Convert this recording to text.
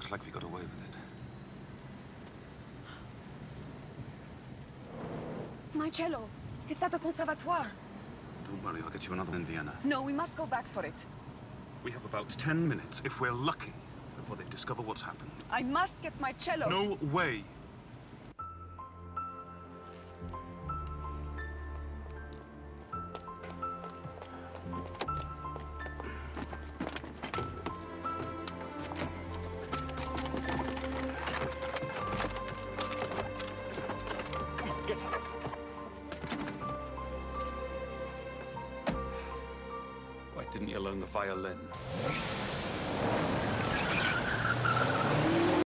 Looks like we got away with it. My cello. It's at the conservatoire. Don't worry, I'll get you another in Vienna. No, we must go back for it. We have about ten minutes, if we're lucky, before they discover what's happened. I must get my cello. No way! Didn't you learn the violin?